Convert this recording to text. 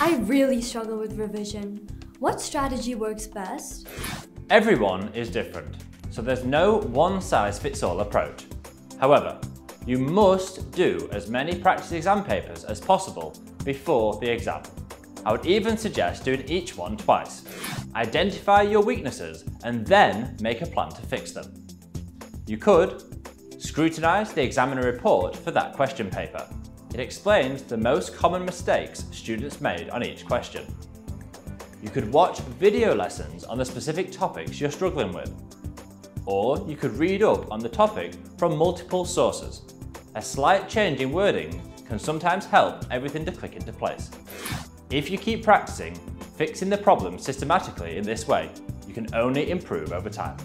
I really struggle with revision. What strategy works best? Everyone is different, so there's no one-size-fits-all approach. However, you must do as many practice exam papers as possible before the exam. I would even suggest doing each one twice. Identify your weaknesses and then make a plan to fix them. You could scrutinise the examiner report for that question paper. It explains the most common mistakes students made on each question. You could watch video lessons on the specific topics you're struggling with. Or you could read up on the topic from multiple sources. A slight change in wording can sometimes help everything to click into place. If you keep practicing, fixing the problem systematically in this way, you can only improve over time.